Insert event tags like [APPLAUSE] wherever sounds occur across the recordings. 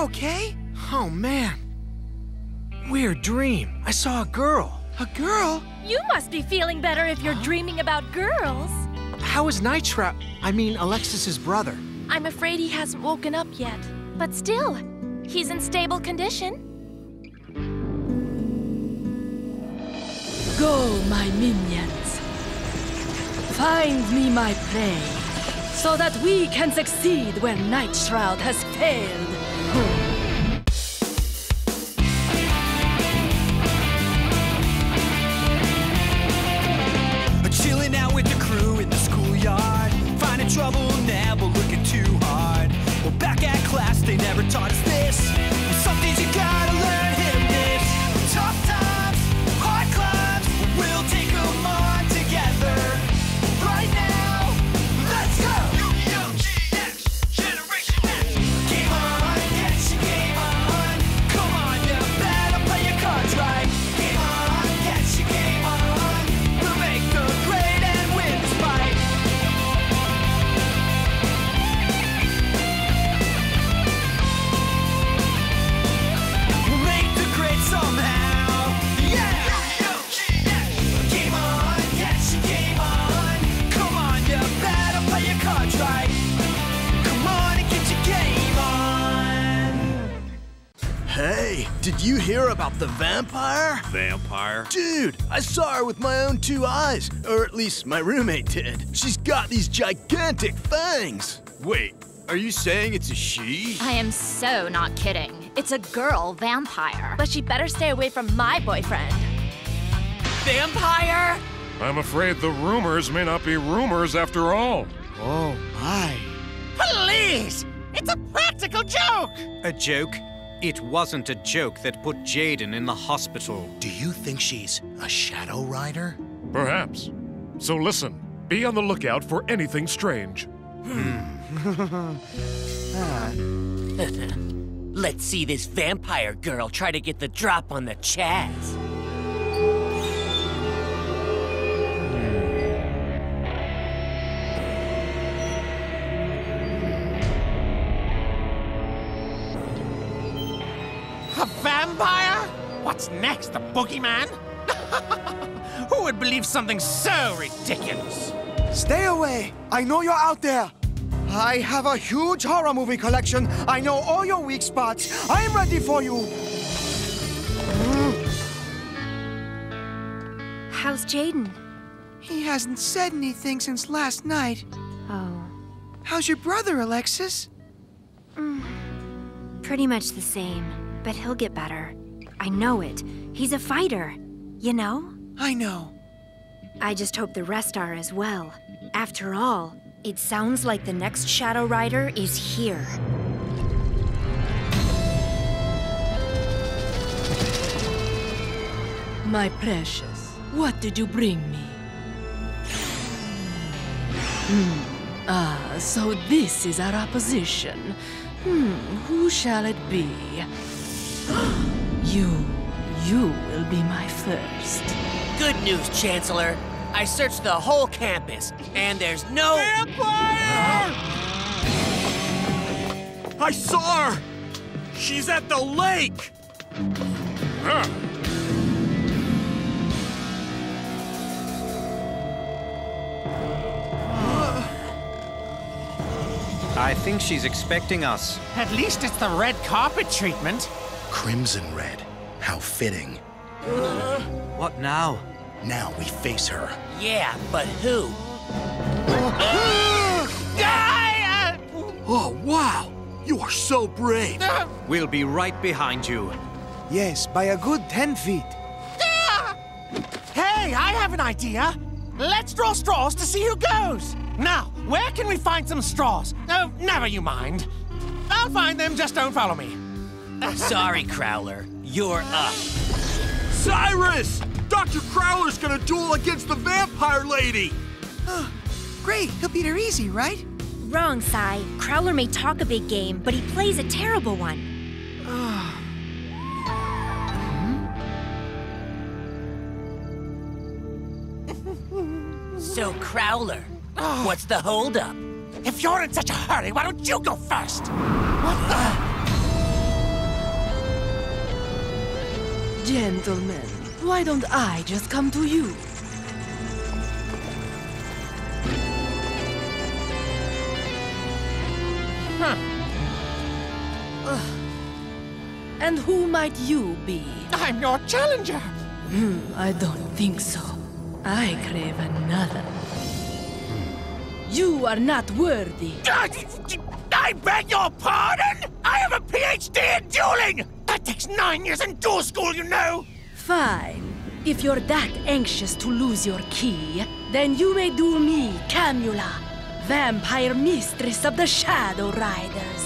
okay? Oh, man. Weird dream. I saw a girl. A girl? You must be feeling better if you're dreaming about girls. How is Nightshroud? I mean, Alexis's brother. I'm afraid he hasn't woken up yet. But still, he's in stable condition. Go, my minions. Find me my prey, so that we can succeed where Nightshroud has failed. Taught us Hey, did you hear about the vampire? Vampire? Dude, I saw her with my own two eyes. Or at least my roommate did. She's got these gigantic fangs. Wait, are you saying it's a she? I am so not kidding. It's a girl vampire. But she better stay away from my boyfriend. Vampire? I'm afraid the rumors may not be rumors after all. Oh, my. Please! It's a practical joke! A joke? It wasn't a joke that put Jaden in the hospital. Do you think she's a shadow rider? Perhaps. So listen, be on the lookout for anything strange. Hmm. [LAUGHS] Let's see this vampire girl try to get the drop on the Chazz. What's next, the boogeyman? [LAUGHS] Who would believe something so ridiculous? Stay away. I know you're out there. I have a huge horror movie collection. I know all your weak spots. I'm ready for you. How's Jaden? He hasn't said anything since last night. Oh, How's your brother, Alexis? Mm, pretty much the same, but he'll get better. I know it. He's a fighter, you know? I know. I just hope the rest are as well. After all, it sounds like the next Shadow Rider is here. My precious, what did you bring me? Hmm. Ah, so this is our opposition. Hmm, who shall it be? [GASPS] you, you will be my first. Good news, Chancellor. I searched the whole campus, and there's no. Vampire! I saw her! She's at the lake! I think she's expecting us. At least it's the red carpet treatment. Crimson red. How fitting. What now? Now we face her. Yeah, but who? [GASPS] Oh, wow! You are so brave! We'll be right behind you. Yes, by a good 10 feet. Hey, I have an idea. Let's draw straws to see who goes. Now, where can we find some straws? Oh, never you mind. I'll find them, just don't follow me. Sorry, Crowler. You're up. Syrus! Dr. Crowler's gonna duel against the vampire lady! Great, he'll beat her easy, right? Wrong, Sai. Crowler may talk a big game, but he plays a terrible one. So, Crowler, [SIGHS] what's the holdup? if you're in such a hurry, why don't you go first? What the? Gentlemen, why don't I just come to you? Huh. And who might you be? I'm your challenger. Hmm, I don't think so. I crave another. You are not worthy. I beg your pardon? I have a PhD in dueling! That takes nine years in door school, you know! Fine. If you're that anxious to lose your key, then you may do me, Camula, vampire mistress of the Shadow Riders.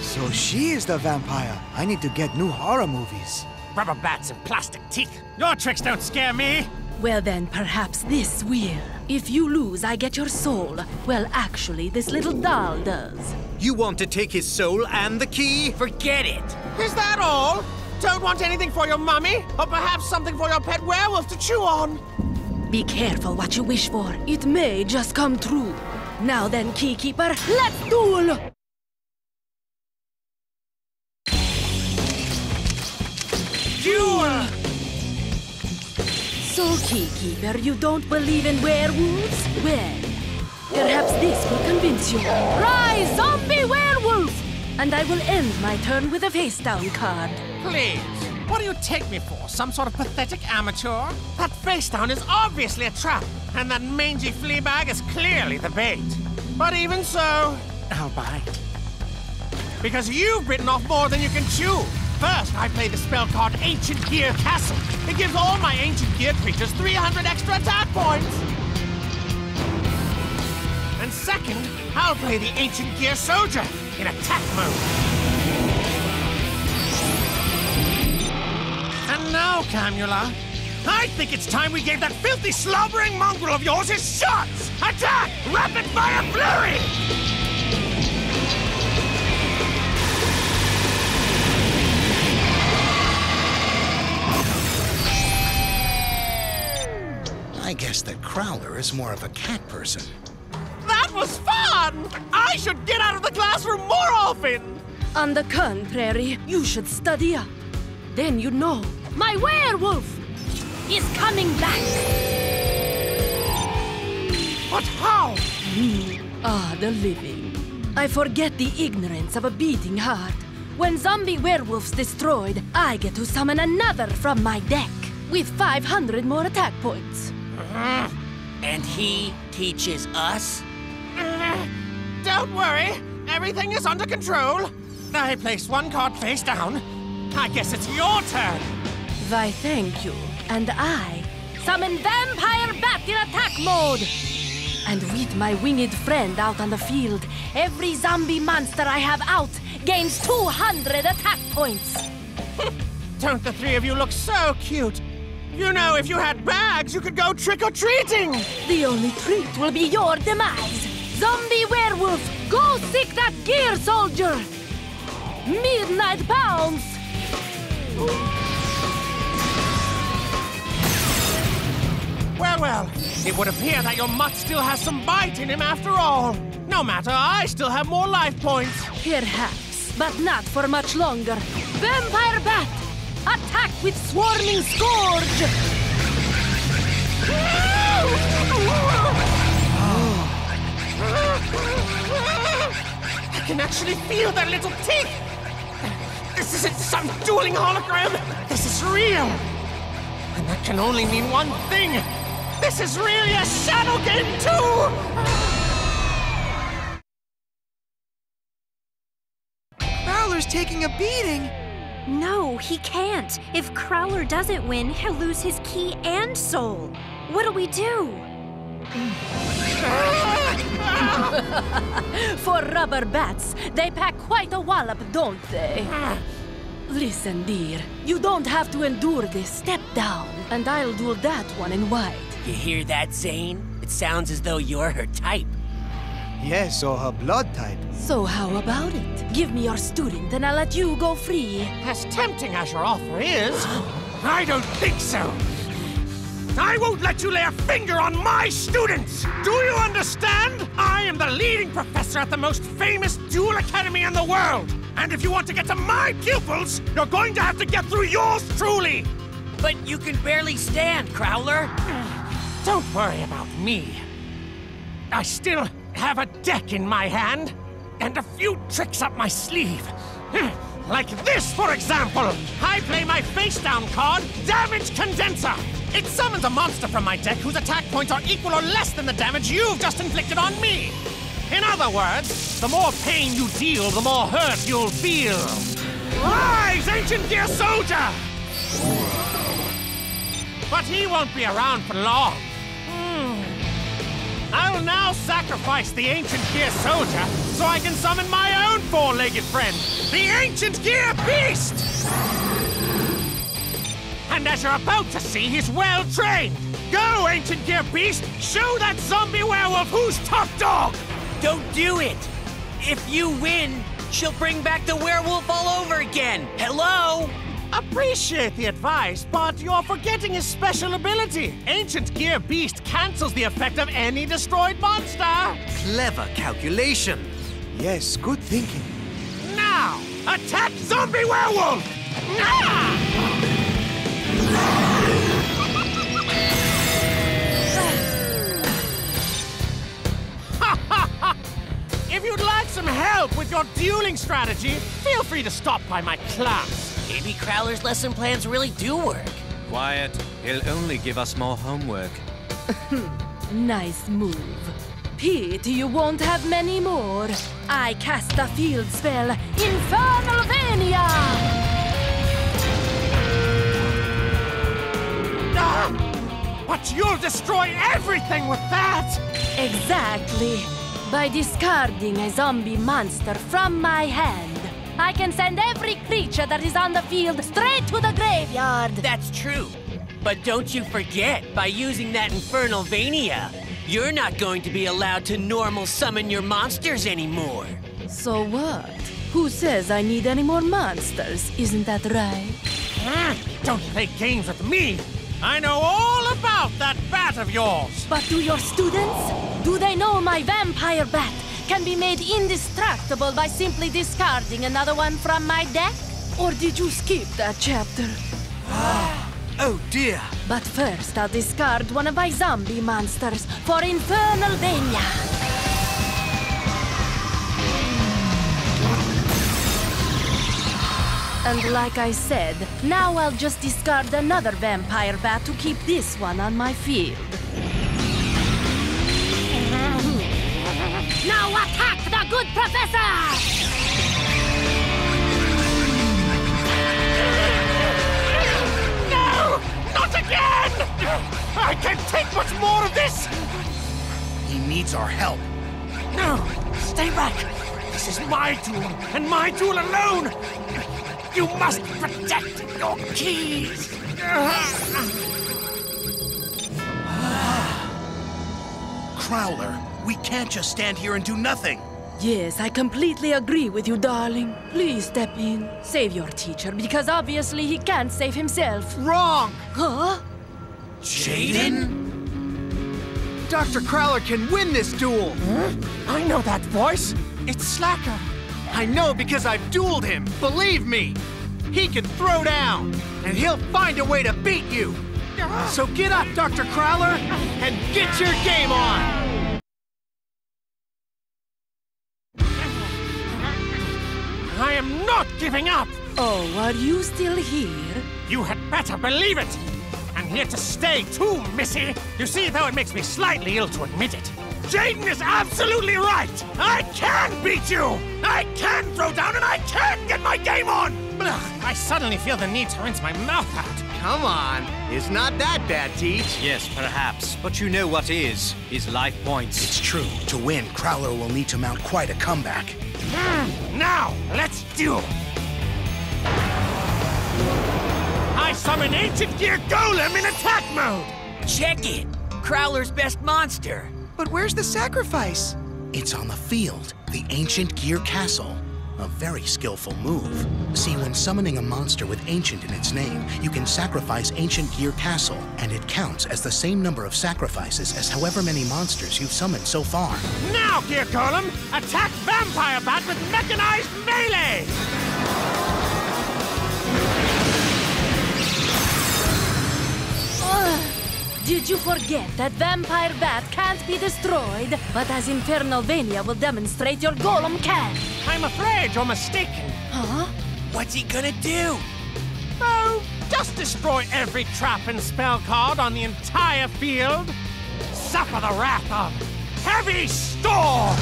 So she is the vampire. I need to get new horror movies. Rubber bats and plastic teeth. Your tricks don't scare me. Well, then perhaps this will. If you lose, I get your soul. Well, actually, this little doll does. You want to take his soul and the key? Forget it. Is that all? Don't want anything for your mummy? Or perhaps something for your pet werewolf to chew on? Be careful what you wish for. It may just come true. Now then, Keykeeper, let's duel! Duel! Keykeeper, you don't believe in werewolves? Well, perhaps this will convince you. Rise, zombie werewolf! And I will end my turn with a face down card. Please. What do you take me for? Some sort of pathetic amateur? That face down is obviously a trap, and that mangy flea bag is clearly the bait. But even so, oh, I'll bite. Because you've bitten off more than you can chew. First, I play the spell card Ancient Gear Castle. It gives all my ancient gear creatures 300 extra attack points. And second, I'll play the Ancient Gear Soldier in attack mode. And now, Camula, I think it's time we gave that filthy, slobbering mongrel of yours his shots! Attack! Rapid fire flurry! That Crowler is more of a cat person. That was fun! I should get out of the classroom more often! On the contrary, you should study up. Then you know my werewolf is coming back. But how? Hmm. are the living. I forget the ignorance of a beating heart. When zombie werewolf's destroyed, I get to summon another from my deck with 500 more attack points. Mm-hmm. And he teaches us? Mm-hmm. Don't worry, everything is under control. I placed one card face down. I guess it's your turn. Why, thank you. And I summon Vampire Bat in attack mode. And with my winged friend out on the field, every zombie monster I have out gains 200 attack points. [LAUGHS] Don't the three of you look so cute? You know, if you had bags, you could go trick-or-treating! The only treat will be your demise. Zombie werewolf, go seek that gear soldier! Midnight pounce! Well, well, it would appear that your mutt still has some bite in him after all. No matter, I still have more life points. Perhaps, but not for much longer. Vampire Bat! Attack with Swarming Scourge! I can actually feel their little teeth! This isn't some dueling hologram! This is real! And that can only mean one thing! This is really a shadow game too! Crowler's taking a beating! No, he can't. If Crowler doesn't win, he'll lose his key and soul. What'll we do? [LAUGHS] For rubber bats, they pack quite a wallop, don't they? [SIGHS] Listen, dear, you don't have to endure this. Step down, and I'll do that one in white. You hear that, Zane? It sounds as though you're her type. Yes, or her blood type. So how about it? Give me your student and I'll let you go free. As tempting as your offer is, I don't think so. I won't let you lay a finger on my students! Do you understand? I am the leading professor at the most famous duel academy in the world! And if you want to get to my pupils, you're going to have to get through yours truly! But you can barely stand, Crowler. Don't worry about me. I still have a deck in my hand, and a few tricks up my sleeve. Hmm, like this, for example! I play my face down card, Damage Condenser! It summons a monster from my deck whose attack points are equal or less than the damage you've just inflicted on me! In other words, the more pain you deal, the more hurt you'll feel. Rise, Ancient Gear Soldier! But he won't be around for long. I'll now sacrifice the Ancient Gear Soldier so I can summon my own four-legged friend, the Ancient Gear Beast! And as you're about to see, he's well trained. Go, Ancient Gear Beast! Show that zombie werewolf who's top dog! Don't do it! If you win, she'll bring back the werewolf all over again. Hello? Appreciate the advice, but you're forgetting his special ability. Ancient Gear Beast cancels the effect of any destroyed monster. Clever calculation. Yes, good thinking. Now, attack Zombie Werewolf! [LAUGHS] if you'd like some help with your dueling strategy, feel free to stop by my class. Maybe Crowler's lesson plans really do work. Quiet. He'll only give us more homework. [LAUGHS] nice move. Pete, you won't have many more. I cast a field spell, Infernalvania! Ah, but you'll destroy everything with that! Exactly. By discarding a zombie monster from my hand, I can send every creature that is on the field straight to the graveyard. That's true. But don't you forget, by using that Infernalvania, you're not going to be allowed to normal summon your monsters anymore. So what? Who says I need any more monsters? Isn't that right? Ah, don't play games with me! I know all about that bat of yours! But do your students? Do they know my vampire bat can be made indestructible by simply discarding another one from my deck? Or did you skip that chapter? [GASPS] oh dear! But first I'll discard one of my zombie monsters for Infernalvania. And like I said, now I'll just discard another vampire bat to keep this one on my field. Now attack the good professor! No! Not again! I can't take much more of this! He needs our help. No! Stay back! This is my duel, and my duel alone! You must protect your keys! [SIGHS] Crowler, we can't just stand here and do nothing. Yes, I completely agree with you, darling. Please step in. Save your teacher, because obviously he can't save himself. Wrong! Huh? Jaden? Dr. Crowler can win this duel! Huh? I know that voice! It's Slacker! I know because I've dueled him, believe me! He can throw down, and he'll find a way to beat you! So get up, Dr. Crowler, and get your game on! Am not giving up! Oh, are you still here? You had better believe it! I'm here to stay too, Missy! You see, though it makes me slightly ill to admit it, Jaden is absolutely right! I can beat you! I can throw down and I can get my game on! Ugh, I suddenly feel the need to rinse my mouth out. Come on, it's not that bad, Teach. Yes, perhaps, but you know what is. His life points. It's true. To win, Crowler will need to mount quite a comeback. Mm, now, let's duel! I summon Ancient Gear Golem in attack mode! Check it! Crowler's best monster. But where's the sacrifice? It's on the field, the Ancient Gear Castle. A very skillful move. See, when summoning a monster with Ancient in its name, you can sacrifice Ancient Gear Castle, and it counts as the same number of sacrifices as however many monsters you've summoned so far. Now, Gear Golem, attack Vampire Bat with mechanized melee! Did you forget that Vampire Bat can't be destroyed? But as Infernalvania will demonstrate, your golem can. I'm afraid you're mistaken. Huh? What's he gonna do? Oh, just destroy every trap and spell card on the entire field. Suffer the wrath of Heavy Storm!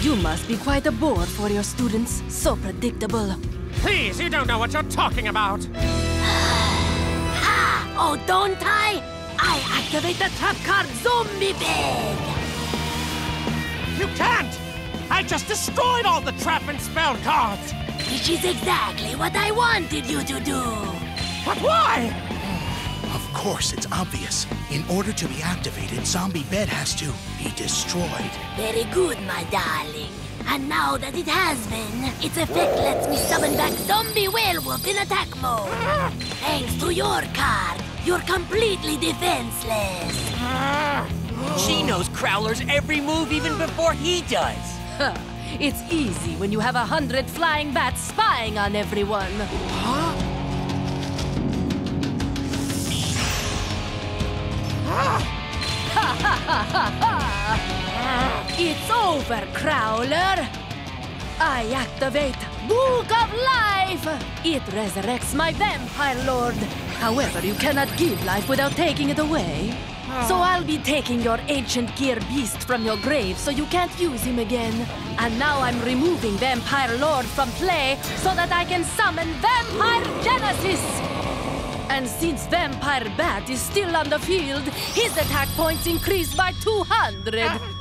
You must be quite a bore for your students. So predictable. Please, you don't know what you're talking about. [SIGHS] Ah! Oh, don't I? I activate the trap card Zombie Big! You can't! I just destroyed all the trap and spell cards! Which is exactly what I wanted you to do! But why? Of course, it's obvious. In order to be activated, Zombie Bed has to be destroyed. Very good, my darling. And now that it has been, its effect lets me summon back Zombie Werewolf in attack mode. Thanks to your card, you're completely defenseless. She knows Crowler's every move even before he does. Huh. It's easy when you have a hundred flying bats spying on everyone. Huh? It's over, Crowler! I activate Book of Life! It resurrects my Vampire Lord. However, you cannot give life without taking it away. Ah. So I'll be taking your ancient gear beast from your grave so you can't use him again. And now I'm removing Vampire Lord from play so that I can summon Vampire Genesis! And since Vampire Bat is still on the field, his attack points increase by 200. [LAUGHS]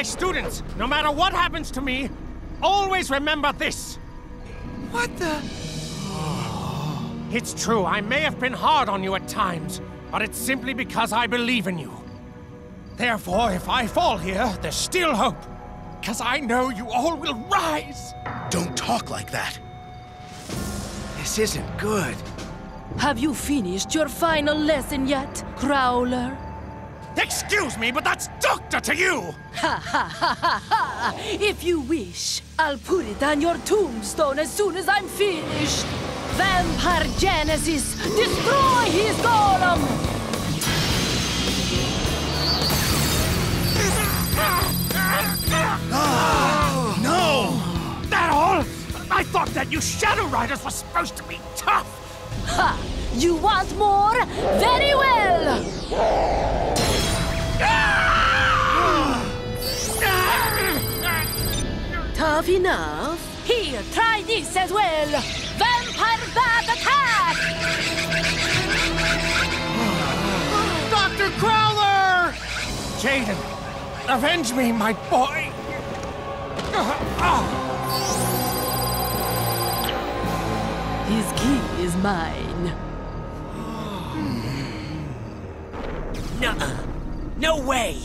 My students, no matter what happens to me, always remember this. What the? It's true, I may have been hard on you at times, but it's simply because I believe in you. Therefore, if I fall here, there's still hope. Because I know you all will rise. Don't talk like that. This isn't good. Have you finished your final lesson yet, Crowler? Excuse me, but that's doctor to you! Ha ha ha ha ha! If you wish, I'll put it on your tombstone as soon as I'm finished. Vampire Genesis, destroy his golem! Ah, no! That all? I thought that you Shadow Riders were supposed to be tough! Ha! You want more? Very well! Tough enough? Here, try this as well! Vampire Bat Attack! Dr. Crowler! Jaden, avenge me, my boy! His key is mine. No, no way!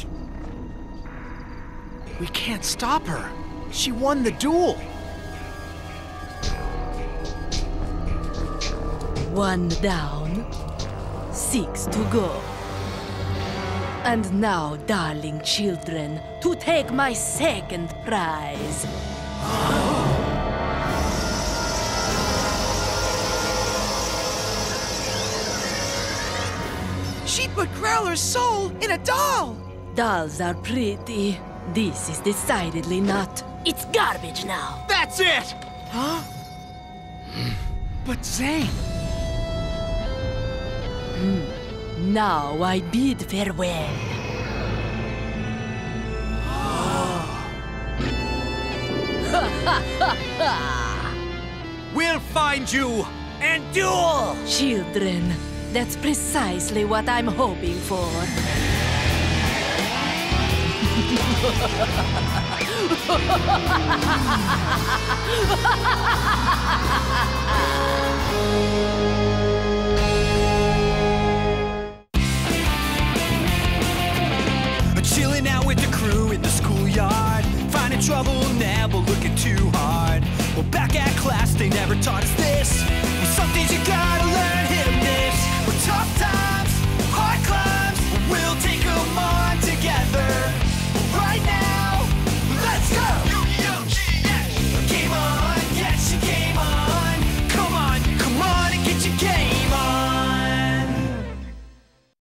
We can't stop her. She won the duel. One down, six to go. And now, darling children, to take my second prize. She put Crowler's soul in a doll! Dolls are pretty. This is decidedly not. It's garbage now. That's it! Huh? But Zane... Hmm. Now I bid farewell. [GASPS] We'll find you and duel! Children, that's precisely what I'm hoping for. Chilling out with the crew in the schoolyard. Finding trouble, never looking too hard. Well, back at class, they never taught us this. Some things you gotta learn